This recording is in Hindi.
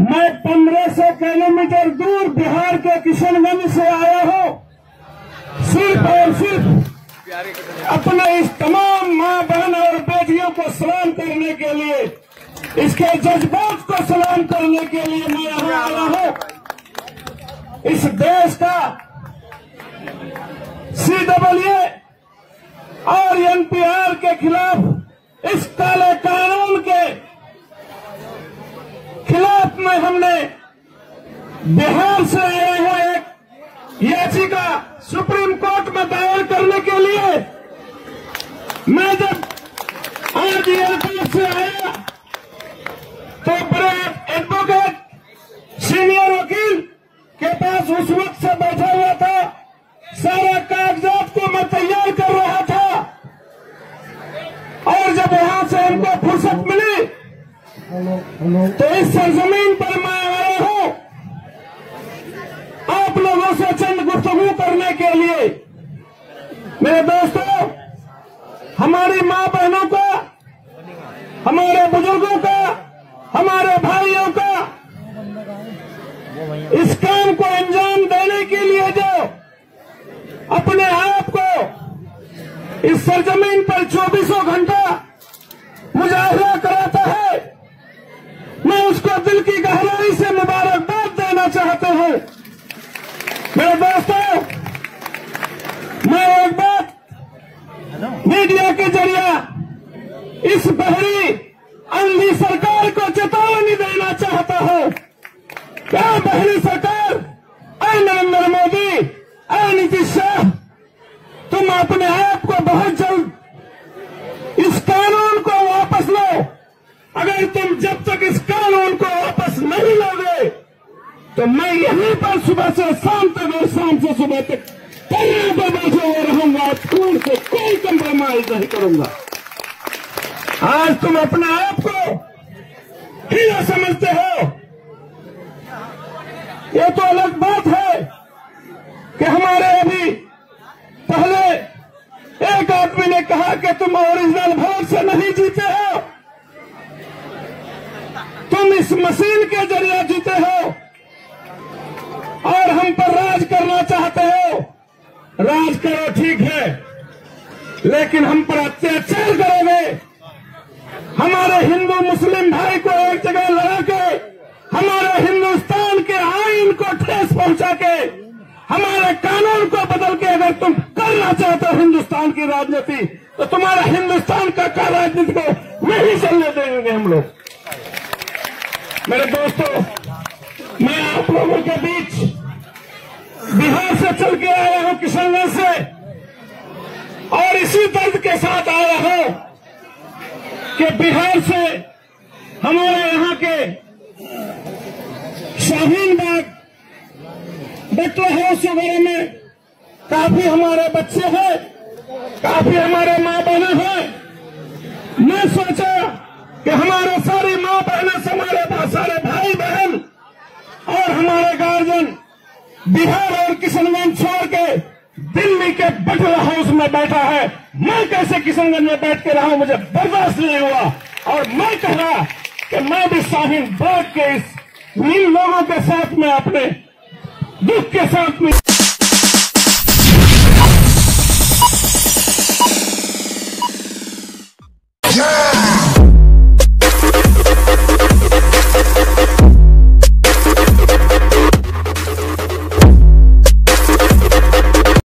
मैं पंद्रह सौ किलोमीटर दूर बिहार के किशनगंज से आया हूँ। सिर्फ़ और सिर्फ़ अपने इस तमाम माँ बहन और बेटियों को सलाम करने के लिए, इसके जज्बात को सलाम करने के लिए मैं यहाँ आया हूँ। इस देश का सी डब्ल्यू और एनपीआर के खिलाफ इस काले कानून के खिलाफ में हमने बिहार से आए हुए एक याचिका सुप्रीम कोर्ट में दायर करने के लिए मैं जब आज एयरपोर्ट से आया तो बड़े एडवोकेट सीनियर वकील के पास उस वक्त से बैठा हुआ था। सारा कागजात को मैं तैयार कर रहा था। और जब वहाँ से हमको फुर्सत मिली तो इस सरजमीन पर मैं आया हूँ आप लोगों से चंद गुफ्तगू करने के लिए। मेरे दोस्तों, हमारी माँ बहनों का, हमारे बुज़ुर्गों का, हमारे भाइयों का इस काम को अंजाम देने के लिए जो अपने आप को इस सरजमीन पर चौबीसों घंटा मुजाहरा कराता है, मैं उसको दिल की गहराई से मुबारकबाद देना चाहता हूँ मेरे दोस्तों मैं एक बात मीडिया के ज़रिए इस बहरी अंधी सरकार को चेतावनी देना चाहता हूँ। क्या बहरी सरकार? अय नरेंद्र मोदी अय नीतीश शाह, तुम अपने आप को बहुत जल्द इस कानून को वापस लो। अगर तुम जब तक इस कानून को वापस नहीं लोगे तो मैं यहीं पर सुबह से शाम तक और शाम से सुबह तक धरने पर बैठे हुए रहूँगा खून से कोई कंप्रोमाइज नहीं करूँगा। आज तुम अपने आप को हीरा समझते हो। ये तो अलग बात है कि हमारे अभी पहले एक आदमी ने कहा कि तुम ओरिजिनल वोट से नहीं जीते हो। तुम इस मशीन के ज़रिए जीते हो। और हम पर राज करना चाहते हो। राज करो, ठीक है। लेकिन हम पर अत्याचार करोगे। हमारे हिंदू मुस्लिम भाई को एक जगह लड़ा के, हमारे हिंदुस्तान के आइन को ठेस पहुँचा के, हमारे कानून को बदल के अगर तुम करना चाहते हो हिंदुस्तान की राजनीति तो तुम्हारा हिंदुस्तान का का राजनीति को नहीं चलने देंगे हम लोग। मेरे दोस्तों, मैं आप लोगों के बीच बिहार से चल के आया हूँ किशनगंज से, और इसी दर्द के साथ कि बिहार से हमारे यहाँ के शाहीन बाग बटला हाउस वगैरह में काफ़ी हमारे बच्चे हैं, काफ़ी हमारे माँ बहने हैं। मैं सोचा कि हमारे सारी माँ बहनें, हमारे सारे भाई बहन और हमारे गार्जियन बिहार और किशनगंज छोड़ के बटला हाउस में बैठा है। मैं कैसे किशनगंज में बैठ के रहा हूँ, मुझे बर्दाश्त नहीं हुआ। और मैं कह रहा कि मैं भी शाहीन बाग के इस इन लोगों के साथ में, अपने दुख के साथ में